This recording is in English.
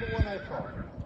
the one I thought.